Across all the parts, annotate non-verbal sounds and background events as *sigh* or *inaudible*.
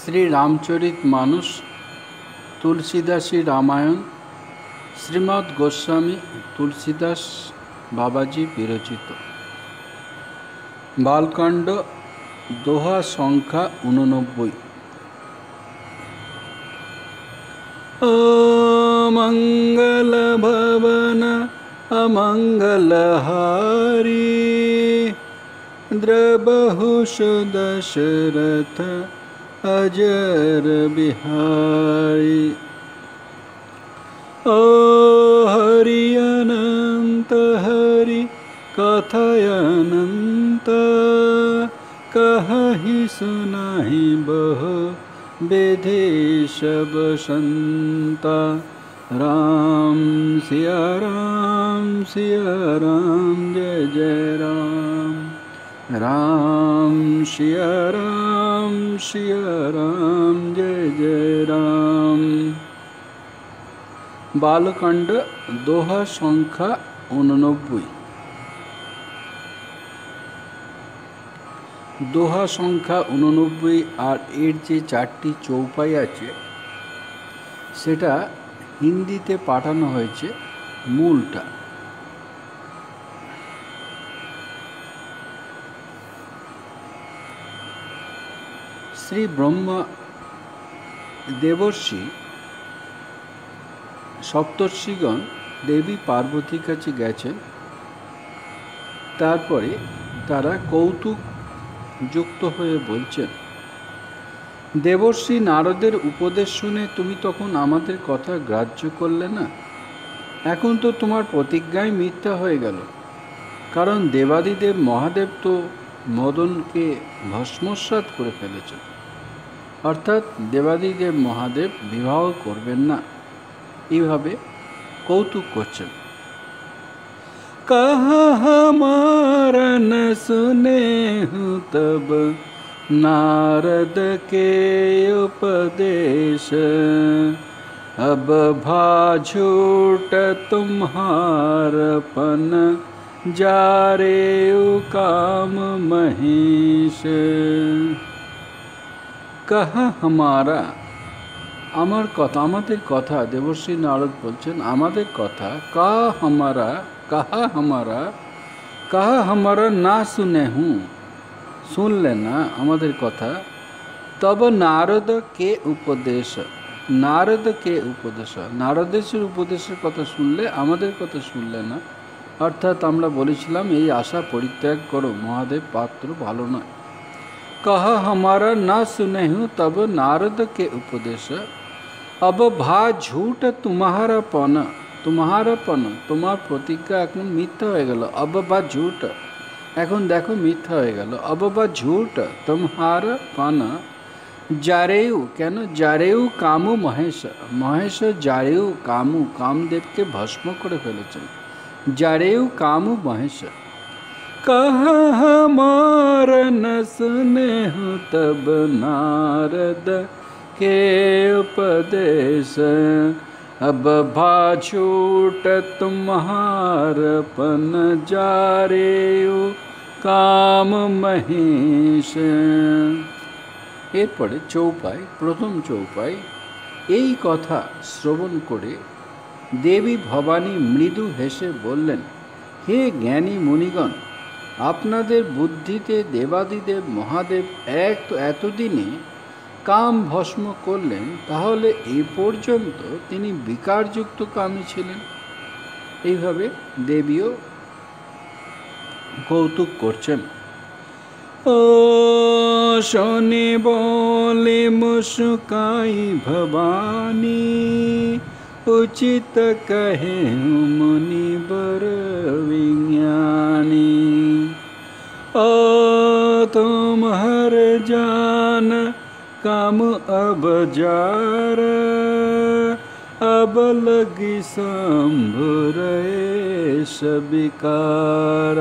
শ্রী রামচরিত মানুষ, তুলসীদাসী রামায়ণ শ্রীমৎ গোস্বামী তুলসীদাস বাবাজি বিরচিত। বালকাণ্ড, দোহা সংখ্যা উননব্বই অমঙ্গল ভবন অমঙ্গলহারি দ্রবহুষ দশরথ अजर बिहारी। ओ हरि अनंत, हरि कथयनंत कहि सुनाहि बहु बसंत राम सिया राम सिया राम, जय जय राम। राम शिया राम। शिया राम जय जय রাম বালকাণ্ড দোহা সংখ্যা উননব্বই দোহা সংখ্যা উননব্বই আর এর যে চারটি চৌপাই আছে সেটা হিন্দিতে পাঠানো হয়েছে মূলটা শ্রী ব্রহ্মা দেবর্ষি সপ্তর্ষিগণ দেবী পার্বতীর কাছে গেছেন। তারপরে তারা কৌতুক যুক্ত হয়ে বলছেন, দেবর্ষি নারদের উপদেশ শুনে তুমি তখন আমাদের কথা গ্রাহ্য করলে না? এখন তো তোমার প্রতিজ্ঞাই মিথ্যা হয়ে গেল। কারণ দেবাদিদেব মহাদেব তো মদনকে ভস্মসাত করে ফেলেছেন। অর্থাৎ দেবাদিদেব মহাদেব বিবাহ করবেন না এইভাবে কৌতুক করছেন कहा हमारा न सुने हूँ तब नारद के उपदेश अब भा झूठ तुम्हारपन जा रे काम महेश কাহা হামারা? আমার কথা, আমাদের কথা দেবশ্রী নারদ বলছেন, আমাদের কথা, কা হামারা, কাহা হামারা? কাহা হামারা না শুনে হুঁ, শুনলে না আমাদের কথা। তব নারদ কে উপদেশ, নারদ কে উপদেশ? নারদেশের উপদেশের কথা শুনলে আমাদের কথা শুনলে না। অর্থাৎ আমরা বলেছিলাম, এই আশা পরিত্যাগ করো, মহাদেব পাত্র ভালো নয়। कहा हमारा ना सुने हूँ तब नारद के उपदेश अब भा झूठ तुम्हारा पन তোমাহারা পন তোমার প্রতিজ্ঞা এখন মিথ্যা হয়ে গেল অব বা ঝুট এখন দেখো মিথ্যা হয়ে গেল অব বা ঝুট তোমার পন জারেউ কেন জারেউ কামু মহেশ মহেশ জারেউ কামু কামদেবকে ভস্ম করে ফেলেছেন জারেউ কামু মহেশ कहा हमार न सुने हूँ तब नारद के उपदेश अब भा छूट तुम्हार पन जा रे কাম মহেশ এরপরে চৌপাই প্রথম চৌপাই এই কথা শ্রবণ করে দেবী ভবানী মৃদু হেসে বললেন হে জ্ঞানী মুনিগণ আপনাদের বুদ্ধিতে দেবাদিদেব মহাদেব এক তো এতদিনে কাম ভস্ম করলেন, তাহলে এ পর্যন্ত তিনি বিকারযুক্ত কামী ছিলেন। এইভাবে দেবীও কৌতুক করছেন। ও শনি বলে মুসুকাই ভবানী, উচিত কহে মুনি বর বিজ্ঞানী। ओ तुम हर जान काम अब जार अब लगी संभुर सबिकार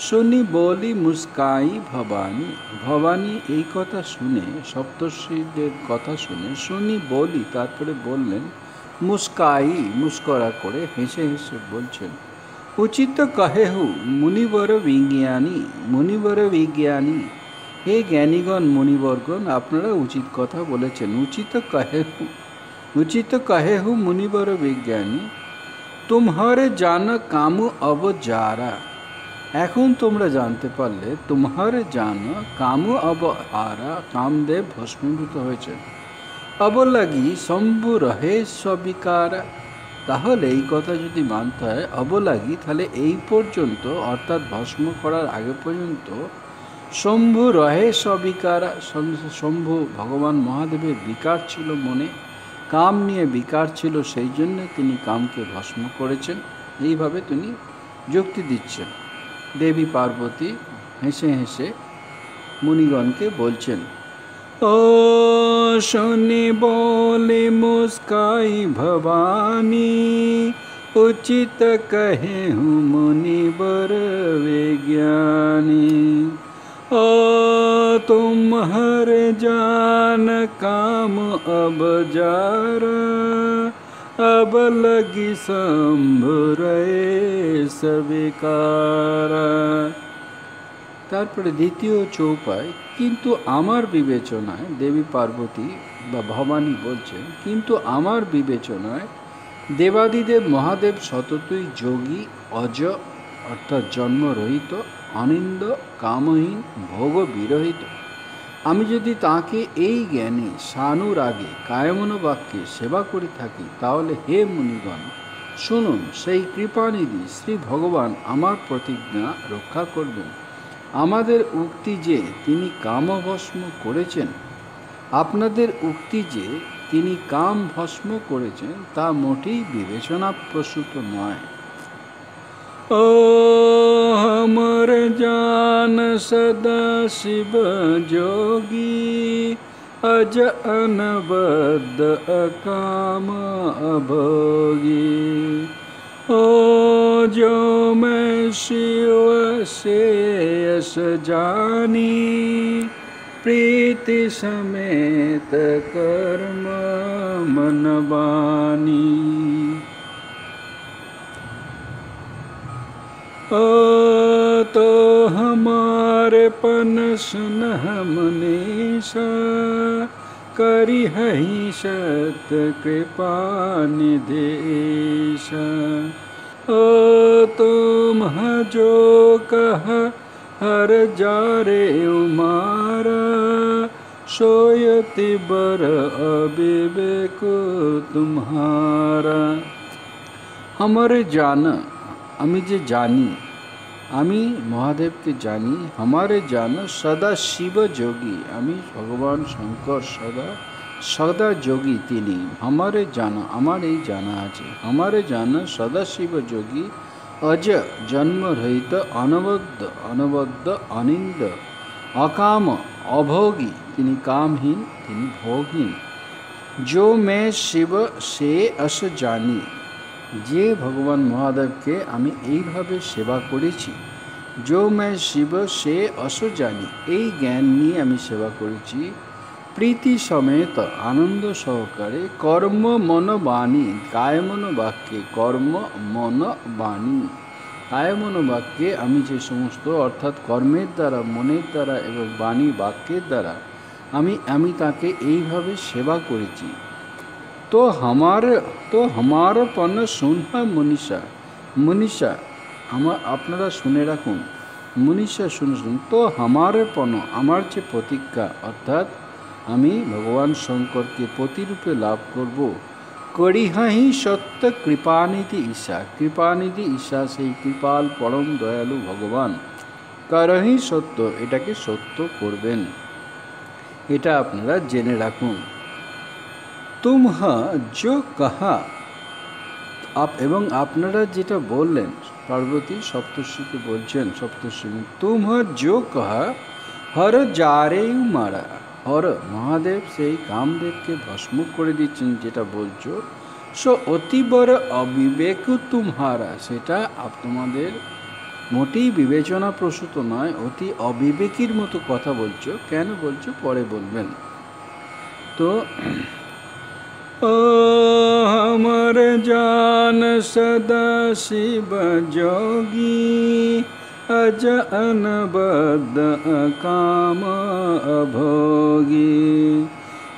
শুনি বলি মুস্কাই ভবানী ভবানী এই কথা শুনে সপ্তর্ষিদের কথা শুনে শুনি বলি তারপরে বললেন মুস্কাই মুস্করা করে হেসে হেসে বলছেন কহে হু মুনিবর বিজ্ঞানী মুনিবর বিজ্ঞানী হে জ্ঞানীগণ মুনিবর্গণ আপনারা উচিত কথা বলেছেন উচিত কহে উচিত কহে হু মুনিবর বিজ্ঞানী তোমারে জানা কাম অব যারা এখন তোমরা জানতে পারলে তোমার জানা কাম অব হারা কামদেব ভস্মীভূত হয়েছে অবলাগি শম্ভু রহে সবিকারা তাহলে এই কথা যদি মানতে হয়, অবলাগি, তাহলে এই পর্যন্ত, অর্থাৎ ভস্ম করার আগে পর্যন্ত, শম্ভু রহে সবিকারা শম্ভু ভগবান মহাদেবের বিকার ছিল মনে, কাম নিয়ে বিকার ছিল সেই জন্য তিনি কামকে ভস্ম করেছেন। এইভাবে তিনি যুক্তি দিচ্ছেন। দেবী পার্বতী হেসে হেসে মুনিগণকে বলছেন ओ शनि बोले मुस्काई भवानी उचित कहे हूँ मुनि बर विज्ञानी। ओ तुम हर जान काम अब जार अब लगी लगिसम्भरे सविकारा তারপরে দ্বিতীয় চৌপায় কিন্তু আমার বিবেচনায় দেবী পার্বতী বা ভবানী বলছেন, কিন্তু আমার বিবেচনায় দেবাদিদেব মহাদেব সততই যোগী, অজ, অর্থাৎ জন্মরহিত, অনিন্দ, কামহীন ভোগ বিরহিত আমি যদি তাকে এই জ্ঞানে কায়মন বাক্যে সেবা করে থাকি, তাহলে হে মুনিগণ, শুনুন, সেই কৃপানিধি শ্রী ভগবান আমার প্রতিজ্ঞা রক্ষা করবেন। আমাদের উক্তি যে তিনি কামভস্ম করেছেন আপনাদের উক্তি যে তিনি কাম ভস্ম করেছেন তা মোটেই বিবেচনা প্রসূত নয় ও हमर जान सदा शिव जोगी अज अनबद्ध अकाम अभोगी ओ जो मैं शिव जानी प्रीति समेत कर्म मन बानी ओ तो हमारे पन सुन मनीषा करी हई सत कृपा निदेश तुम जो कह हर जारे उमारा सोयति बर अविवेक तुम्हारा हमारे जाना আমি যে জানি আমি মহাদেবকে জানি আমারে জানো সদা শিব যোগী আমি ভগবান শঙ্কর সদা সদা যোগী তিনি। আমারে জানা আমার এই জানা আছে। আমারে জানা সদাশিব যোগী। অজ জন্মরহিত অনবদ্য অনবদ্য অনিন্দ। অকাম অভোগী, তিনি কামহীন, তিনি ভোগহীন। যো মে শিব, সে অস জানি। যে ভগবান মহাদেবকে আমি এইভাবে সেবা করেছি, যো মে শিব, সে অস জানি। এই জ্ঞান নিয়ে আমি সেবা করেছি। প্রীতি সমেত আনন্দ সহকারে কর্ম মন বাণী মন বাক্যে কর্ম মন বাণী গায় মন বাক্যে আমি যে সমস্ত, অর্থাৎ কর্মের দ্বারা, মনের দ্বারা এবং বাণী বাক্যের দ্বারা, আমি আমি তাকে এইভাবে সেবা করেছি। তো আমার তো আমার পণ্য শুনহা মনীষা মনীষা, আমার, আপনারা শুনে রাখুন। মনীষা শুনে শুনুন, তো আমার পণ আমার যে প্রতিজ্ঞা, অর্থাৎ আমি ভগবান শঙ্করকে প্রতিরূপে লাভ করব। করিহাহি সত্য কৃপানিধি ঈশা কৃপানিধি ঈশা, সেই কৃপাল পরম দয়ালু ভগবান। কারহি সত্য, এটাকে সত্য করবেন। এটা আপনারা জেনে রাখুন। তুমহা যো কাহা। আপ এবং আপনারা যেটা বললেন, পার্বতী সপ্তর্ষিকে বলছেন সপ্তর্ষি তুমহা যো কাহা, হর জারে মারা। হর মহাদেব সেই কামদেবকে ভস্ম করে দিচ্ছেন, যেটা বলছো। সো অতি বড় অবিবেক তুমহারা, সেটা আপ, তোমাদের মোটেই বিবেচনা প্রসূত নয়, অতি অবিবেকীর মতো কথা বলছো। কেন বলছো? পরে বলবেন। তো *clears throat* আমার জান সদা শিব যোগী। अनबद्ध काम अभोगी।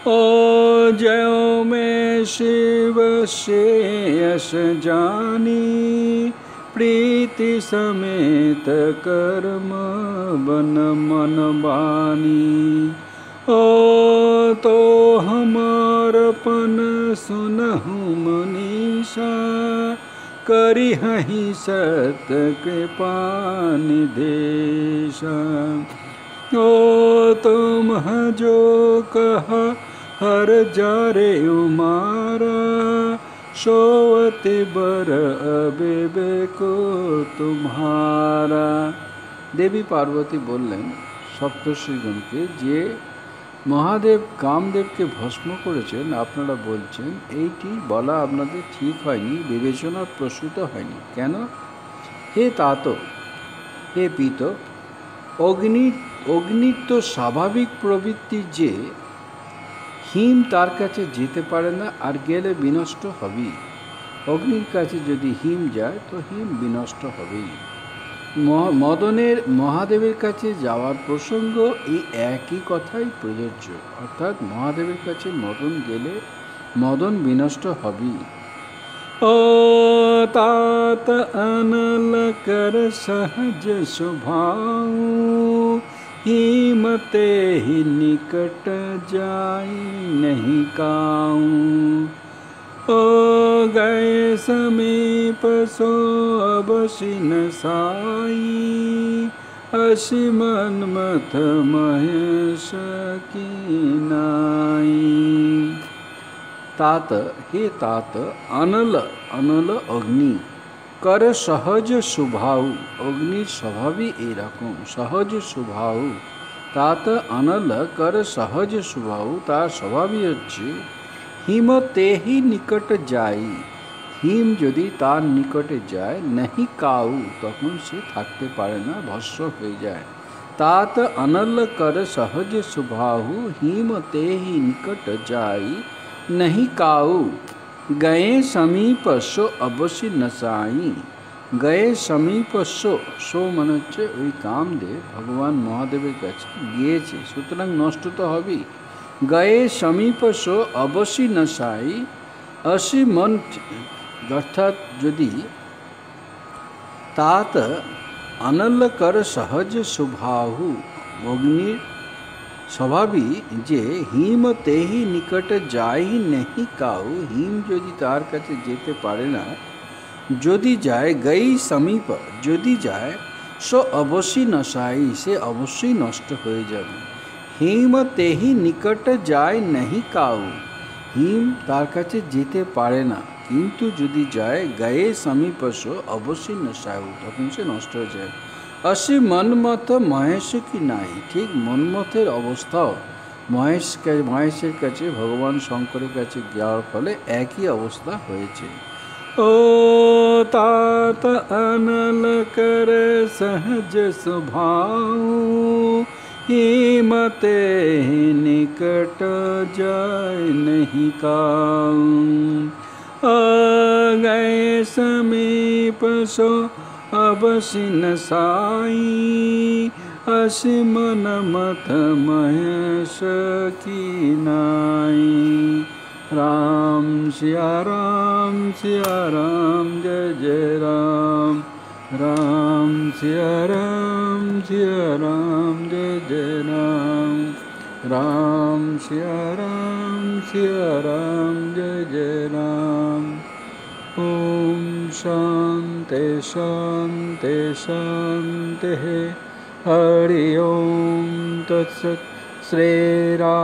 ओ जयो में शिव श्रेयस जानी प्रीति समेत कर्म बन मन बानी। ओ तो हमारपन सुनहु मनीषा करी हही सत कृपा निदेशा ओ तुम जो कह हर जारे उमारा सोवते बर अबेबे को तुम्हारा দেবী পার্বতী বললেন সপ্তর্ষিগণকে যে মহাদেব কামদেবকে ভস্ম করেছেন, আপনারা বলছেন, এইটি বলা আপনাদের ঠিক হয়নি, বিবেচনা প্রসূত হয়নি। কেন? হে তাত, হে পিত, অগ্নি অগ্নির তো স্বাভাবিক প্রবৃত্তি যে, হিম তার কাছে যেতে পারে না আর গেলে বিনষ্ট হবেই। অগ্নির কাছে যদি হিম যায়, তো হিম বিনষ্ট হবেই। মদনের মহাদেবের কাছে যাওয়ার প্রসঙ্গ এই একই কথাই প্রযোজ্য। অর্থাৎ মহাদেবের কাছে মদন গেলে মদন বিনষ্ট হবে ও তাত অনল কর সহজ স্বভাও হিমতে হি নিকট যাই নহি কাউ। ओ गए समीप सो अब सिन साई असी मन मथ महेश की नाई तात हे तात अनल अनल অগ্নি কর সহজ স্বভাব অগ্নির স্বভাবই এইরকম সহজ স্বভাব তাত অনল কর সহজ স্বভাব তার স্বভাবই হচ্ছে হিম তেহি নিকট যাই হিম যদি তার নিকটে যায় নাহি কাউ তখন সে থাকতে পারে না ভস্ম হয়ে যায় तात अनल कर सहज स्वभाव हिम तेहि निकट जाई नहीं काऊ गए समीप सो অবশ্যই নসাই গয়ে সমীপ সো সো মানে হচ্ছে ওই কামদেব ভগবান মহাদেবের কাছে গিয়েছে সুতরাং নষ্ট তো হবেই গয়ে সমীপ সো অবশ্যই নসাই অসি মন অর্থাৎ যদি তাত অনল কর সহজ স্বভাহু অগ্নির স্বভাবই যে হিম তেহি নিকট যাই নেহি কাউ হিম যদি তার কাছে যেতে পারে না যদি যায় গই সমীপ যদি যায় সো অবশ্যই নশাই সে অবশ্যই নষ্ট হয়ে যাবে হিম তেহি নিকট যায় নেহি কাউ হিম তার কাছে যেতে পারে না কিন্তু যদি যায় গায়ে সমীপস অবশ্যই নশায়ু তখন সে নষ্ট হয়ে যায় অসি মনমথ মহেশ কি নাই ঠিক মনমথের অবস্থাও মহেশ মহেশের কাছে ভগবান শঙ্করের কাছে যাওয়ার ফলে একই অবস্থা হয়েছে ও तात अनल कर सहज स्वभाव हिमते निकट जाय सिन साई असिमन मथ महेश की नाई। राम सिया राम राम जय जय राम राम सिया राम सिया राम, जय जय राम। राम सिया राम सिया राम, जय जय राम। ॐ शांति शान्ते शान्तिः हरि ओं तत्सत्। श्रीरामकृष्णार्पणमस्तु